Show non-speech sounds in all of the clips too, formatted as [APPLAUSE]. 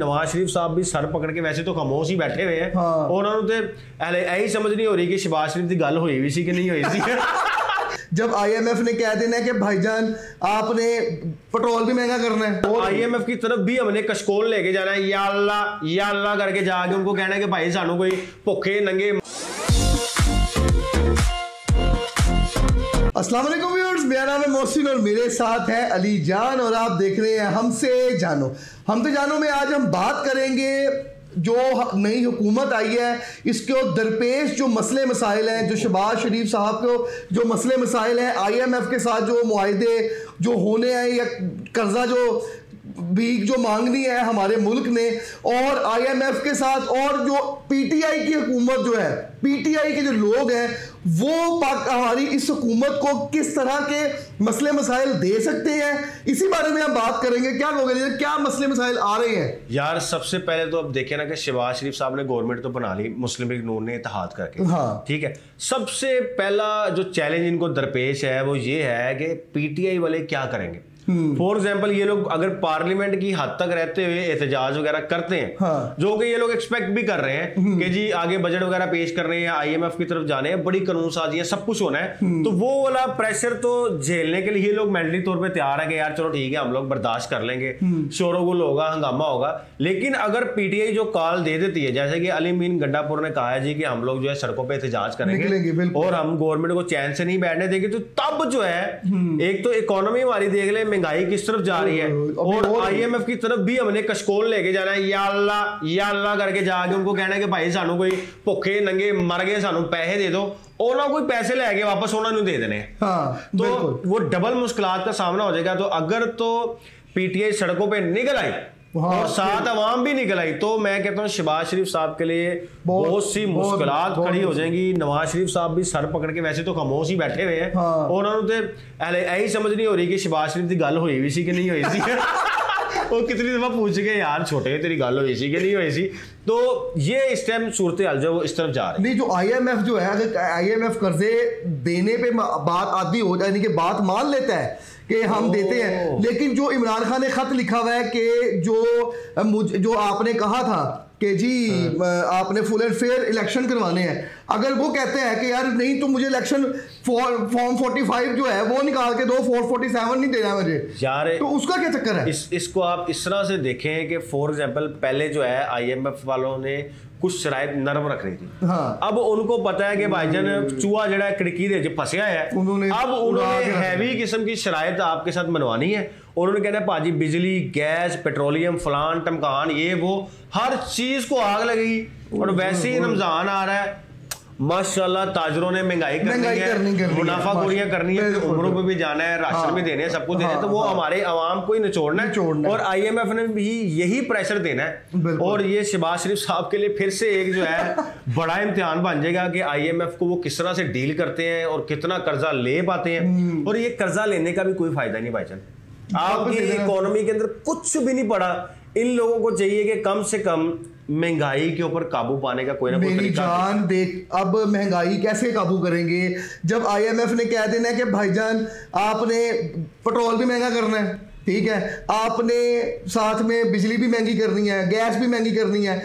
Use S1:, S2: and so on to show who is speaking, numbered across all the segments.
S1: ਨਵਾਜ਼ ਸ਼ਰੀਫ ਸਾਹਿਬ ਵੀ sir ਪਕੜ ਕੇ ਵੈਸੇ ਤਾਂ ਖਾਮੋਸ਼ ਹੀ ਬੈਠੇ ਹੋਏ ਆ
S2: ਹਾਂ।
S1: ਉਹਨਾਂ ਨੂੰ ਤੇ ਹਲੇ ਇਹੀ ਸਮਝ ਨਹੀਂ ਹੋ ਰਹੀ ਕਿ ਸ਼ਬਾਜ਼ ਸ਼ਰੀਫ ਦੀ ਗੱਲ ਹੋਈ ਵੀ ਸੀ ਕਿ ਨਹੀਂ ਹੋਈ ਸੀ
S2: जब आईएमएफ ने कह देना है कि भाईजान आपने पेट्रोल भी महंगा करना है और
S1: आईएमएफ की तरफ भी हमने कशकोल लेके जाना है या अल्लाह या अल्लाह करके जाके उनको कहना है कि भाई सानू कोई भुखे नंगे
S2: अस्सलाम वालेकुम व्यूअर्स, मेरा नाम है मोहसिन और मेरे साथ है अली जान और आप देख रहे हैं हमसे जानो। हम तो जानो में आज हम बात करेंगे जो नई हुकूमत आई है, इसके दरपेश जो मसले मसाइल हैं, जो शबाज शरीफ साहब को जो मसले मसाइल हैं आईएमएफ के साथ जो माहदे जो होने हैं या कर्जा जो भीख जो मांगनी है हमारे मुल्क ने और आईएमएफ के साथ और जो पीटीआई की हुकूमत जो है पीटीआई के जो लोग हैं वो हमारी इस हुकूमत को किस तरह के मसले मसाइल दे सकते हैं? इसी बारे में हम बात करेंगे। क्या कहोगे क्या मसले मसाइल आ रहे हैं?
S1: यार सबसे पहले तो अब देखे ना कि शहबाज शरीफ साहब ने गवर्नमेंट तो बना ली मुस्लिम लीग नून ने इतिहाद करके।
S2: हाँ।
S1: ठीक है? सबसे पहला जो चैलेंज इनको दरपेश है वो ये है कि पीटीआई वाले क्या करेंगे? फॉर एग्ज़ाम्पल ये लोग अगर पार्लियामेंट की हद तक रहते हुए एहतजाज वगैरह करते हैं
S2: हाँ।
S1: जो कि ये लोग एक्सपेक्ट भी कर रहे हैं कि जी आगे बजट वगैरह पेश कर रहे हैं आईएमएफ की तरफ़ जाने हैं बड़ी कानून साजियाँ सब कुछ होना है। तो वो वाला प्रेशर तो झेलने के लिए ये लोग मेंटली तौर पर तैयार है कि यार चलो ठीक है हम लोग बर्दाश्त कर लेंगे। शोरगुल होगा हंगामा होगा। लेकिन अगर पीटीआई जो कॉल दे देती है जैसे कि अली मीन गंडापुर ने कहा है जी कि हम लोग जो है सड़कों पर एहतजाज करेंगे और हम गवर्नमेंट को चैन से नहीं बैठने देंगे तो तब जो है एक तो इकोनॉमी हमारी देख ले महंगाई किस तरफ जा रही है
S2: अभी
S1: और
S2: और-
S1: आईएमएफ की तरफ भी हमने कशकोल लेके जाना है या अल्लाह या अल्लाह करके जाके उनको कहना है कि भाई सानू कोई भुखे नंगे मर गए सानू पैसे दे दो ਉਹਨਾਂ ਕੋਈ ਪੈਸੇ ਲੈ ਕੇ ਵਾਪਸ ਉਹਨਾਂ ਨੂੰ ਦੇ ਦੇਣੇ ਆ।
S2: हाँ
S1: तो
S2: बिल्कुल
S1: वो डबल मुश्किलात का सामना हो जाएगा तो अगर तो पीटीआई सड़कों पे निकल आई
S2: हाँ,
S1: और साथ आवाम भी निकल आई। तो मैं कहता हूँ शबाज शरीफ साहब के लिए
S2: बहुत
S1: सी
S2: मुश्किल
S1: खड़ी हो जाएँगी। नवाज़ शरीफ साहब भी सर पकड़ के वैसे तो खमोश ही बैठे हुए हैं। उन्होंने तो यही समझ नहीं हो रही कि शबाज शरीफ की गल हुई भी सी कि नहीं हुई सी। [LAUGHS] [LAUGHS] ਉਹ कितनी दफ़ा पूछ गए यार छोटे तेरी गल हुई सी कि नहीं हुई सी? तो ये इस टाइम सूरत हाल जो है वो इस तरफ़ जा रही है।
S2: नहीं जो आईएमएफ जो है अगर आईएमएफ कर्जे देने पे बात आदि हो जाए यानी कि बात मान लेता है कि हम देते हैं। लेकिन जो इमरान खान ने खत लिखा हुआ है कि जो मुझ जो आपने कहा था कि जी अ, आपने फुल एंड फेयर इलेक्शन करवाने हैं। अगर वो कहते हैं कि यार नहीं तो मुझे इलेक्शन फॉर्म 45 जो है वो निकाल के दो 447 नहीं देना मुझे।
S1: यार
S2: तो उसका क्या चक्कर है?
S1: इस इसको आप इस तरह से देखें कि फॉर एग्जांपल पहले जो है आईएमएफ वालों ने कुछ शराय नरम रख रही थी।
S2: हाँ।
S1: अब उनको पता है कि भाईजान चूहा जरा खिड़की दे फंसया है।
S2: उन्होंने
S1: अब उन्होंने हैवी किस्म की शराय आपके साथ मनवानी है। और उन्होंने कहना है भाजी बिजली गैस पेट्रोलियम फलान टमकान ये वो हर चीज़ को आग लगेगी। और वैसे ही रमज़ान आ रहा है। माशाल्लाह ताजरों ने महँगाई करनी है
S2: करनी- करनी है,
S1: मुनाफा खोरियाँ करनी है उम्रों पे भी जाना है राशन
S2: हाँ।
S1: भी देने हैं सब कुछ देना है
S2: हाँ,
S1: तो वो
S2: हाँ।
S1: हमारे आवाम को ही निचोड़ना है।
S2: निचोड़ना है।
S1: और आईएमएफ ने भी यही प्रेशर देना है। और ये शहबाज शरीफ साहब के लिए फिर से एक जो है [LAUGHS] बड़ा इम्तिहान बन जाएगा कि आईएमएफ को वो किस तरह से डील करते हैं और कितना कर्जा ले पाते हैं। और ये कर्जा लेने का भी कोई फ़ायदा नहीं भाईजान आपकी इकोनॉमी के अंदर कुछ भी नहीं पड़ा। इन लोगों को चाहिए कि कम से कम महँगाई के ऊपर काबू पाने का कोई ना कोई तरीका
S2: जान देख अब महँगाई कैसे काबू करेंगे? जब आईएमएफ ने कह देना है कि भाईजान आपने पेट्रोल भी महँगा करना है ठीक है? आपने साथ में बिजली भी महँगी करनी है गैस भी महँगी करनी है।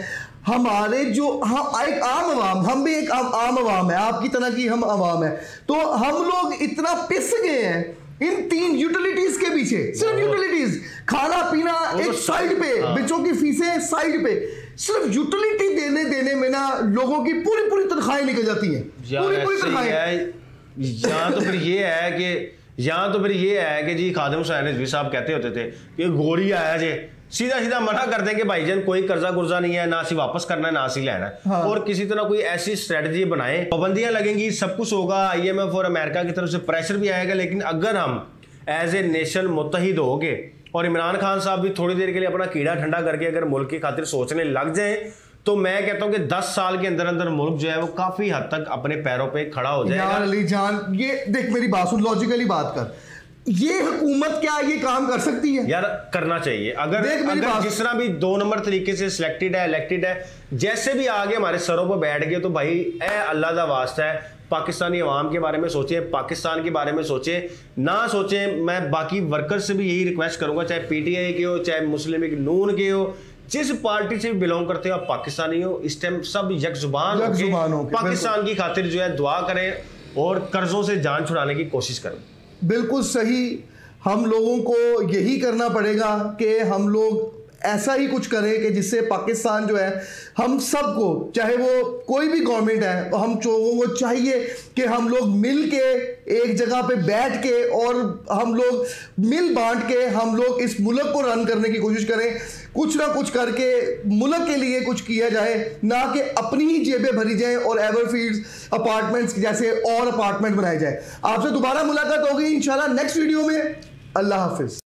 S2: हमारे जो हम एक आम आवाम हम भी एक आम आम आवाम है आपकी तरह की हम आवाम है। तो हम लोग इतना पिस गए हैं इन तीन यूटिलिटीज के पीछे सिर्फ़ यूटिलिटीज खाना पीना एक साइड पे
S1: हाँ।
S2: बच्चों की फीसें साइड पे। सिर्फ़ यूटिलिटी देने देने में ना लोगों की पूरी पूरी तनख्वाहें निकल जाती हैं। पूरी पूरी तनख्वाहें।
S1: यहाँ तो फिर ये है कि यहाँ तो फिर ये है कि जी खादिम हुसैन रिजवी साहब कहते होते थे कि गोरी आया जे सीधा सीधा मना कर देंगे भाईजान कोई कर्जा गुर्जा नहीं है ना सी वापस करना है ना सी लेना है।
S2: हाँ।
S1: और किसी तरह कोई ऐसी स्ट्रेटजी बनाए पाबंदियाँ लगेंगी सब कुछ होगा आईएमएफ और अमेरिका की तरफ़ से प्रेशर भी आएगा लेकिन अगर हम एज ए नेशन मुतहिद हो गए और इमरान खान साहब भी थोड़ी देर के लिए अपना कीड़ा ठंडा करके अगर मुल्क की खातिर सोचने लग जाए तो मैं कहता हूँ कि 10 साल के अंदर अंदर मुल्क जो है वो काफ़ी हद तक अपने पैरों पे खड़ा हो जाएगा।
S2: यार अली जान ये देख मेरी बात सुन लॉजिकली बात कर। ये हुकूमत क्या ये काम कर सकती है?
S1: यार करना चाहिए। अगर अगर जिस तरह भी दो नंबर तरीके से सिलेक्टेड है इलेक्टेड है जैसे भी आगे हमारे सरों पर बैठ गए तो भाई ए अल्लाह का वास्ता है पाकिस्तानी अवाम के बारे में सोचें पाकिस्तान के बारे में सोचें ना सोचें मैं बाकी वर्कर्स से भी यही रिक्वेस्ट करूँगा चाहे पीटीआई के हो चाहे मुस्लिम लीग नून के हो जिस पार्टी से भी बिलोंग करते हो आप पाकिस्तानी हो इस टाइम सब यक ज़ुबान
S2: यकजुबान
S1: पाकिस्तान की खातिर जो है दुआ करें और कर्जों से जान छुड़ाने की कोशिश करें।
S2: बिल्कुल सही। हम लोगों को यही करना पड़ेगा कि हम लोग ऐसा ही कुछ करें कि जिससे पाकिस्तान जो है, हम सबको, चाहे वो कोई भी गवर्नमेंट है, हम लोगों को चाहिए कि हम लोग मिल के एक जगह पे बैठ के और हम लोग मिल बांट के हम लोग इस मुल्क को रन करने की कोशिश करें। कुछ ना कुछ करके मुल्क के लिए कुछ किया जाए, ना कि अपनी ही जेबें भरी जाएँ और एवरफील्ड्स अपार्टमेंट्स जैसे और अपार्टमेंट बनाए जाए। आपसे दोबारा मुलाकात होगी, इंशाल्लाह नेक्स्ट वीडियो में। अल्लाह हाफिज़।